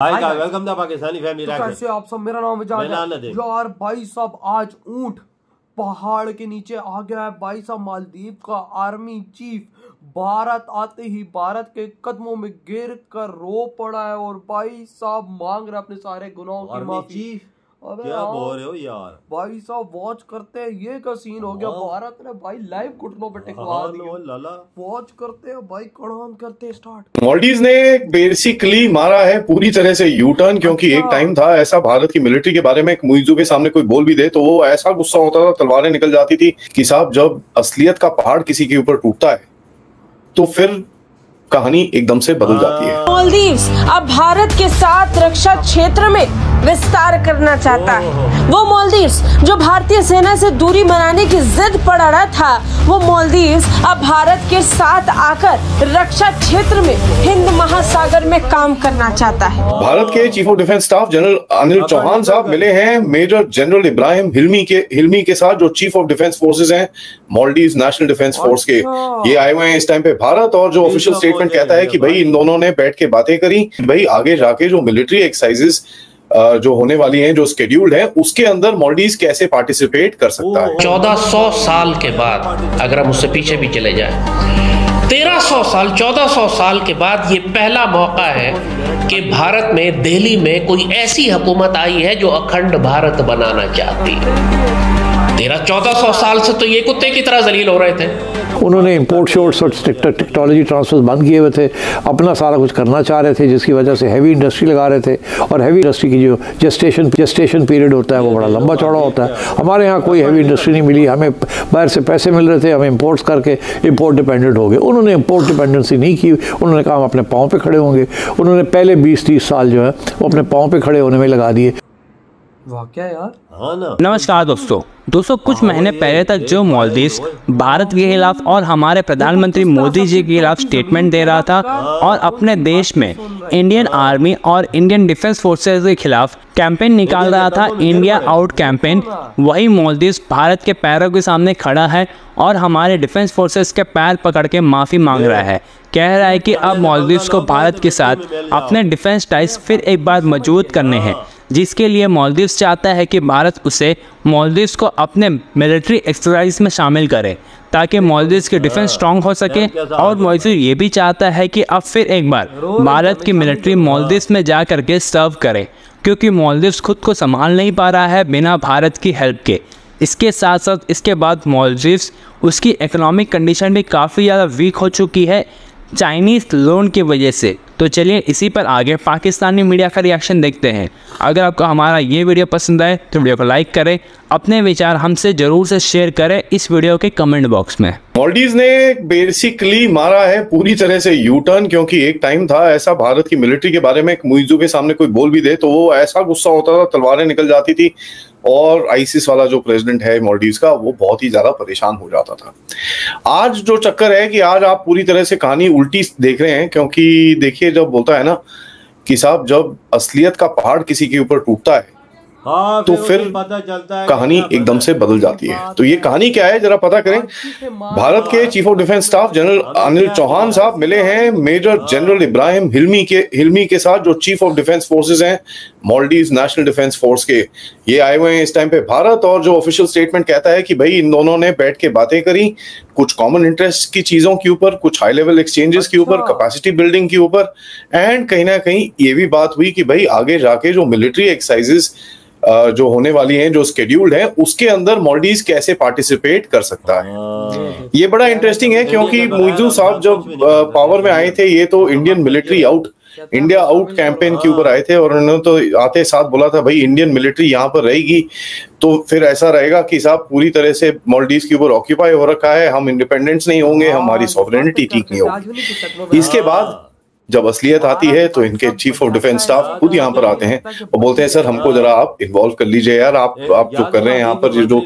हाय का। Welcome the Pakistani family तो कैसे आप सब? मेरा नाम विजय है। यार भाई साहब आज ऊँट पहाड़ के नीचे आ गया है। भाई साहब मालदीव का आर्मी चीफ भारत आते ही भारत के कदमों में गिर कर रो पड़ा है और भाई साहब मांग रहे अपने सारे गुनाहों की माफ़ी। चीफ? अबे क्या हाँ, बोल रहे हो यार? भाई साहब वॉच करते हैं। ये का सीन हो गया? हाँ। भारत ने भाई लाइव घुटनों पे टिकवा हाँ, दिया। लो लाला। वॉच करते हैं भाई कड़ान करते स्टार्ट मॉल्डीव ने बेसिकली मारा है पूरी तरह से यू टर्न क्योंकि एक। टाइम था ऐसा भारत की मिलिट्री के बारे में एक मुइजू के सामने कोई बोल भी दे तो वो ऐसा गुस्सा होता था तलवारें निकल जाती थी कि साहब जब असलियत का पहाड़ किसी के ऊपर टूटता है तो फिर कहानी एकदम से बदल जाती है। मालदीव्स अब भारत के साथ रक्षा क्षेत्र में विस्तार करना चाहता है वो मालदीव्स, जो भारतीय सेना से दूरी बनाने की जिद पड़ रहा था, वो मालदीव्स अब भारत के साथ आकर रक्षा क्षेत्र में हिंद महासागर में काम करना चाहता है भारत के chief of defence staff general Anil Chauhan साहब मिले हैं मेजर जनरल इब्राहिम हिलमी के, हिल्मी के साथ जो चीफ ऑफ़ डिफेंस फोर्सेज हैं मॉल्डीव नेशनल डिफेंस फोर्स के। ये आए हुए हैं इस टाइम पे भारत और जो ऑफिशियल स्टेटमेंट कहता है कि भाई इन दोनों ने बैठ के बातें करी, भाई आगे जाके जो मिलिट्री एक्सरसाइजेस जो होने वाली हैं, जो स्केड्यूल्ड है, उसके अंदर मॉल्डीव कैसे पार्टिसिपेट कर सकता है? 1400 साल के बाद, अगर हम उससे पीछे भी चले जाए। तेरह सौ साल, चौदह सौ साल के बाद ये पहला मौका है कि भारत में, दिल्ली में कोई ऐसी हुकूमत आई है जो अखंड भारत बनाना चाहती है। तेरह चौदह सौ साल से तो ये कुत्ते की तरह जलील हो रहे थे। उन्होंने इम्पोर्ट शोर्ट्स और टेक्नोलॉजी ट्रांसफ़र बंद किए हुए थे। अपना सारा कुछ करना चाह रहे थे, जिसकी वजह से हैवी इंडस्ट्री लगा रहे थे। और हैवी इंडस्ट्री की जो जेस्टेशन जेस्टेशन पीरियड होता है, वो बड़ा लंबा चौड़ा होता है। हमारे यहाँ कोई हैवी इंडस्ट्री नहीं मिली। हमें बाहर से पैसे मिल रहे थे, हमें इम्पोर्ट्स करके इम्पोर्ट डिपेंडेंट हो गए। उन्होंने इम्पोर्ट डिपेंडेंसी नहीं की। उन्होंने कहा हम अपने पाँव पर खड़े होंगे। उन्होंने पहले बीस तीस साल जो है, वो अपने पाँव पर खड़े होने में लगा दिए। वाक्य यार। हाँ ना। नमस्कार दोस्तों। दोस्तों कुछ महीने पहले तक जो मालदीव्स भारत के खिलाफ और हमारे प्रधानमंत्री मोदी जी के खिलाफ स्टेटमेंट दे रहा था और अपने देश में इंडियन आर्मी और इंडियन डिफेंस फोर्सेस के खिलाफ कैंपेन निकाल रहा था इंडिया आउट कैंपेन वही मालदीव्स भारत के पैरों के सामने खड़ा है और हमारे डिफेंस फोर्सेस के पैर पकड़ के माफ़ी मांग रहा है। कह रहा है कि अब मालदीव्स को भारत के साथ अपने डिफेंस टाइज फिर एक बार मज़बूत करने हैं। जिसके लिए मालदीव्स चाहता है कि भारत उसे मालदीव्स को अपने मिलिट्री एक्सरसाइज में शामिल करे, ताकि मालदीव्स की डिफेंस स्ट्रांग हो सके और मालदीव ये भी चाहता है कि अब फिर एक बार भारत की मिलिट्री मालदीव्स में जा करके सर्व करे, क्योंकि मालदीव्स खुद को संभाल नहीं पा रहा है बिना भारत की हेल्प के। इसके साथ साथ इसके बाद मालदीव्स उसकी इकोनॉमिक कंडीशन भी काफ़ी ज़्यादा वीक हो चुकी है चाइनीज़ लोन की वजह से। तो चलिए इसी पर आगे पाकिस्तानी मीडिया का रिएक्शन देखते हैं। अगर आपको हमारा ये वीडियो पसंद आए तो वीडियो को लाइक करें अपने विचार हमसे ज़रूर से शेयर करें इस वीडियो के कमेंट बॉक्स में। मॉल्डीव ने बेसिकली मारा है पूरी तरह से यू टर्न क्योंकि एक टाइम था ऐसा भारत की मिलिट्री के बारे में एक मुइजू के सामने कोई बोल भी दे तो वो ऐसा गुस्सा होता था, तलवारें निकल जाती थी और आईसिस वाला जो प्रेसिडेंट है मॉल्डीव का, वो बहुत ही ज़्यादा परेशान हो जाता था। आज जो चक्कर है कि आज आप पूरी तरह से कहानी उल्टी देख रहे हैं, क्योंकि देखिए जब बोलता है ना कि साहब, जब असलियत का पहाड़ किसी के ऊपर टूटता है हाँ तो फिर पता चलता है कहानी एकदम से बदल जाती है। तो ये कहानी क्या है? जरा पता करें। भारत के chief of defence staff general Anil Chauhan साहब मिले हैं। मेजर जनरल इब्राहिम हिल्मी के हिल्मी के साथ जो चीफ ऑफ़ डिफेंस फोर्सेज हैं मॉल्डीव नेशनल डिफेंस फोर्स के ये आए हुए हैं इस टाइम पे। भारत और जो ऑफिशियल स्टेटमेंट कहता है कि भाई इन दोनों ने बैठ के बातें करी कुछ कॉमन इंटरेस्ट की चीज़ों के ऊपर कुछ हाई लेवल एक्सचेंजेस के ऊपर अच्छा। कैपेसिटी बिल्डिंग के ऊपर। एंड कहीं ना कहीं ये भी बात हुई कि भाई आगे जाके जो मिलिट्री एक्सरसाइजेस जो होने वाली हैं जो स्केड्यूल्ड है उसके अंदर मॉल्डीव कैसे पार्टिसिपेट कर सकता है? हाँ, ये बड़ा इंटरेस्टिंग है क्योंकि मुइजू साहब जब पावर में आए थे ये तो Indian military out India out campaign के ऊपर आए थे और उन्होंने तो आते साथ बोला था भाई इंडियन मिलिट्री यहाँ पर रहेगी। तो फिर ऐसा रहेगा कि साहब पूरी तरह से मॉल्डीव के ऊपर ऑक्यूपाई हो रखा है हम इंडिपेंडेंस नहीं होंगे हमारी सॉवरेनिटी ठीक नहीं होगी। इसके बाद जब असलियत आती है तो इनके चीफ ऑफ़ डिफेंस स्टाफ खुद यहाँ पर आते हैं और बोलते हैं सर हमको जरा आप इन्वॉल्व कर लीजिए यार। आप आप जो कर रहे हैं यहाँ पर जो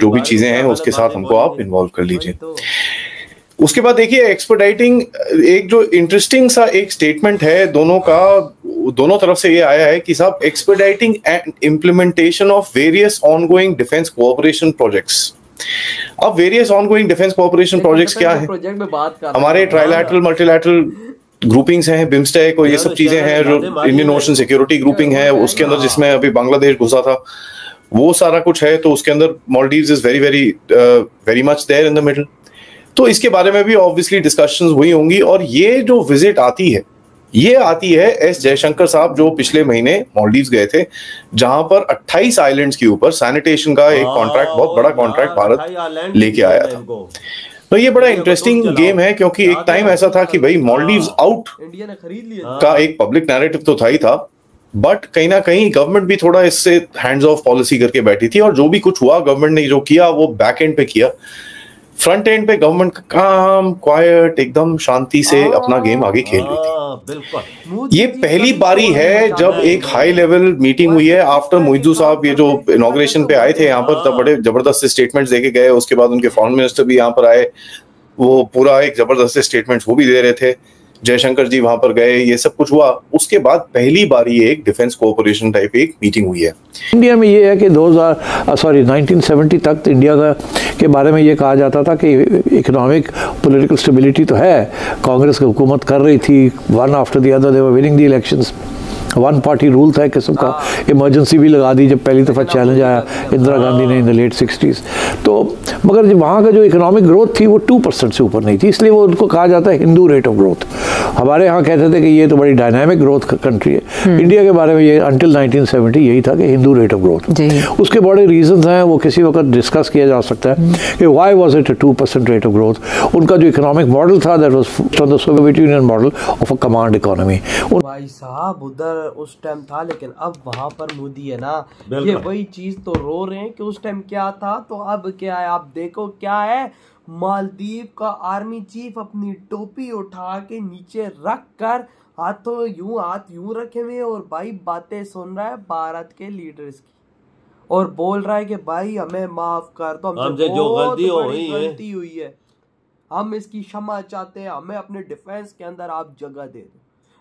जो भी चीज़ें हैं उसके साथ हमको आप इन्वॉल्व कर लीजिए। उसके बाद देखिए एक्सपर्टाइटिंग एक जो इंटरेस्टिंग सा एक स्टेटमेंट है दोनों का दोनों तरफ़ से ये आया है कि साहब expediting and implementation of various ongoing defence cooperation projects अब various ongoing defence cooperation projects क्या है? हमारे ट्राइलैटरल मल्टीलैटरल ग्रुपिंग्स हैं बिम्स्टेक और ये सब चीज़ें हैं जो इंडियन ओशन सिक्योरिटी ग्रुपिंग है। उसके अंदर जिसमें अभी बांग्लादेश घुसा था वो सारा कुछ है तो उसके अंदर Maldives is very very very much there in the middle तो इसके बारे में भी ऑब्वियसली डिस्कशंस हुई होंगी और ये जो विज़िट आती है ये आती है एस जयशंकर साहब जो पिछले महीने मॉलडीव्स गए थे जहाँ पर 28 आइलैंड्स के ऊपर सैनिटेशन का एक कॉन्ट्रैक्ट बहुत बड़ा कॉन्ट्रैक्ट भारत लेके आया था। तो ये बड़ा इंटरेस्टिंग गेम है क्योंकि एक टाइम ऐसा था कि भाई मॉलडीव आउट इंडिया ने खरीद लिया। का एक पब्लिक नैरेटिव तो था ही था बट कहीं ना कहीं गवर्नमेंट भी थोड़ा इससे हैंड्स ऑफ़ पॉलिसी करके बैठी थी और जो भी कुछ हुआ गवर्नमेंट ने जो किया वो बैक एंड पे किया। फ्रंट एंड पे गवर्नमेंट काम क्वाइट एकदम शांति से अपना गेम आगे खेल रही थी। हाँ, ये पहली बारी है जब एक हाई लेवल मीटिंग हुई है आफ्टर मोइजू साहब ये जो इनोग्रेशन पे आए थे यहाँ पर तब बड़े ज़बरदस्त स्टेटमेंट्स देके गए उसके बाद उनके फॉरन मिनिस्टर भी यहाँ पर आए वो पूरा एक ज़बरदस्त स्टेटमेंट वो भी दे रहे थे। जयशंकर जी वहाँ पर गए, ये सब कुछ हुआ। उसके बाद पहली बार ये एक डिफेंस कोऑपरेशन टाइप एक मीटिंग हुई है। इंडिया में ये है कि 2000 सॉरी 1970 तक तो इंडिया का, के बारे में ये कहा जाता था कि इकोनॉमिक पॉलिटिकल स्टेबिलिटी तो है। कांग्रेस की हुकूमत कर रही थी one after the other they were winning the elections one party rule था एक किस्म का। इमरजेंसी भी लगा दी जब पहली दफ़ा चैलेंज आया इंदिरा गांधी ने इन द लेट सिक्सटीज़ तो मगर जब वहाँ का जो इकोनॉमिक ग्रोथ थी वो टू परसेंट से ऊपर नहीं थी इसलिए वो उनको कहा जाता है हिंदू रेट ऑफ़ ग्रोथ हमारे यहाँ कहते थे कि ये तो बड़ी डायनामिक ग्रोथ कंट्री है। इंडिया के बारे में ये अंटिल 1970 यही था कि हिंदू रेट ऑफ़ ग्रोथ उसके बड़े रीजंस हैं वो किसी वक्त डिस्कस किया जा सकता है कि why was it two percent rate of growth उनका जो इकोनॉमिक मॉडल था that was the Soviet Union model of a command economy भाई साहब उधर उस टाइम था लेकिन अब वहाँ पर मोदी है ना। ये वही चीज़ तो रो रहे हैं कि उस टाइम क्या था तो अब क्या है? आप देखो क्या है। मालदीव का आर्मी चीफ अपनी टोपी उठा के नीचे रख कर हाथों यूँ हाथ यूँ रखे हुए और भाई बातें सुन रहा है भारत के लीडर्स की। और बोल रहा है कि भाई हमें माफ़ कर दो हमसे जो गलती हो है। गलती हुई है। हम इसकी क्षमा चाहते हैं हमें अपने डिफेंस के अंदर आप जगह दे दो।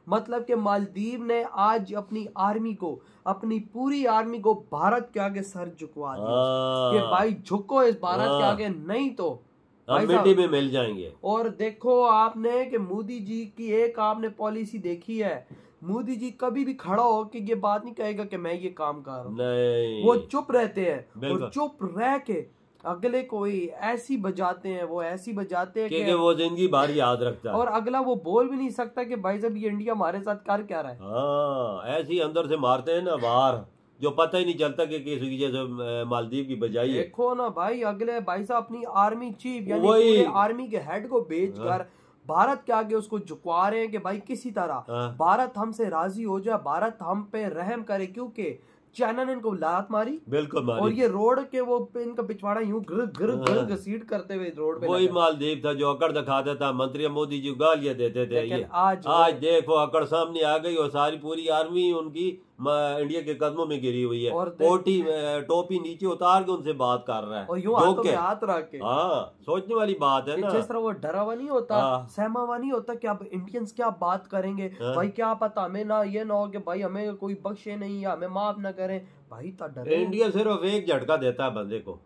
मतलब कि मालदीव ने आज अपनी आर्मी को अपनी पूरी आर्मी को भारत के आगे सर झुकवा दिया। हाँ। कि भाई झुको इस भारत के हाँ। आगे नहीं तो। मिट्टी में मिल जाएँगे। और देखो आपने कि मोदी जी की एक आपने पॉलिसी देखी है। मोदी जी कभी भी खड़ा हो कि ये बात नहीं कहेगा कि मैं ये काम कर रहा हूँ। वो चुप रहते हैं। और चुप रह के अगले कोई ऐसी बजाते हैं वो ऐसी बजाते हैं कि वो ज़िंदगी भर याद रखता है। और अगला वो बोल भी नहीं सकता कि भाई साहब ये इंडिया हमारे साथ कर क्या रहा है? हाँ ऐसे ही अंदर से मारते हैं ना बाहर जो पता ही नहीं चलता कि किस वजह से मालदीव की बजाई है। देखो ना भाई अगले भाई साहब अपनी आर्मी चीफ यानी आर्मी के हेड को भेज कर भारत के आगे उसको झुकवा रहे हैं कि भाई किसी तरह हाँ। भारत हमसे राज़ी हो जाए भारत हम पे रहम करे क्योंकि चाइना ने इनको लात मारी। बिल्कुल मारी। और ये रोड के वो इनका पिछवाड़ा यूँ गिर गिर गिर घसीट करते हुए रोड पे वही मालदीव था जो अकड़ दिखाता था मंत्री मोदी जी गालियाँ देते थे ये। आज आज देखो अकड़ सामने आ गई और सारी पूरी आर्मी उनकी इंडिया के कदमों में गिरी हुई है। और देख- टोपी नीचे उतार के उनसे बात कर रहा है। और यूँ हाथों के में हाथ रख के। हाँ सोचने वाली बात है ना। जिस तरह वो डरा हुआ नहीं होता हाँ। सहमा हुआ नहीं होता कि अब इंडियंस क्या बात करेंगे। हाँ। भाई क्या पता हमें ना ये ना हो कि भाई हमें कोई बख्शे नहीं या हमें माफ़ ना करें। भाई तो डर इंडिया सिर्फ़ एक झटका देता है बंदे को।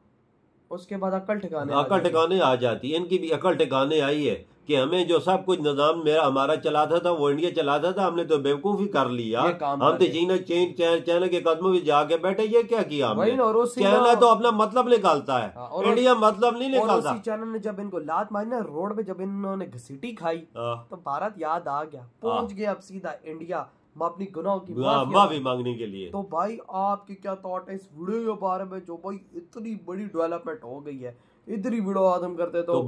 उसके बाद अकल ठिकाने अकल ठिकाने आ जाती है इनकी भी अकल ठिकाने आई है कि हमें जो सब कुछ निज़ाम मेरा हमारा चलाता था वो इंडिया चलाता था हमने तो बेवकूफ़ी कर ली यार। ये काम हम तो चीना चीन चाइना के कदमों में जाके बैठे ये क्या किया हमने? चाइना तो अपना मतलब निकालता है। हाँ, और इंडिया मतलब नहीं निकालता उसी चैनल ने जब इनको लात मारी ना रोड पे जब इन्होंने घसीटी खाई हाँ, तो भारत याद आ गया। पहुँच गया अब सीधा इंडिया। मैं अपनी गुनाहों की माफ़ी मांगने के लिए। तो भाई आपके क्या थॉट है इस वीडियो के बारे में जो भाई इतनी बड़ी डेवलपमेंट हो गई है? इतनी ही वीडियो आदम करते तो तो